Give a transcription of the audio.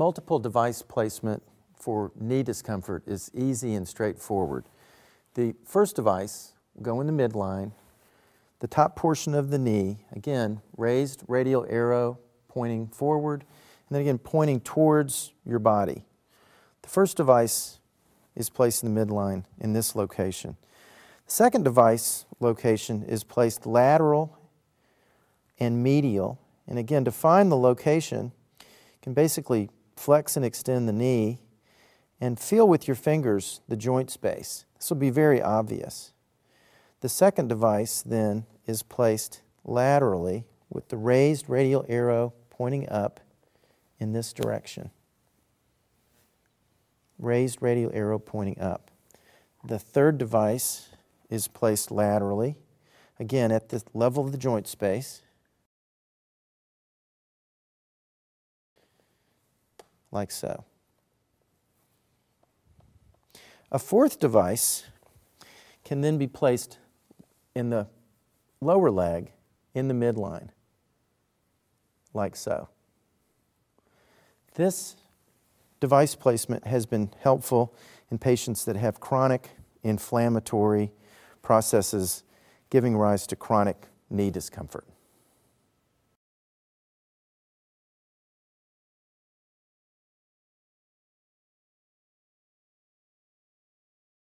multiple device placement for knee discomfort is easy and straightforward. The first device will go in the midline, the top portion of the knee, again, raised radial arrow pointing forward, and then again pointing towards your body. The first device is placed in the midline in this location. The second device location is placed lateral and medial. And again, to find the location, you can basically flex and extend the knee and feel with your fingers the joint space. This will be very obvious. The second device then is placed laterally with the raised radial arrow pointing up in this direction. Raised radial arrow pointing up. The third device is placed laterally, again at the level of the joint space. Like so. A fourth device can then be placed in the lower leg in the midline, like so. This device placement has been helpful in patients that have chronic inflammatory processes giving rise to chronic knee discomfort.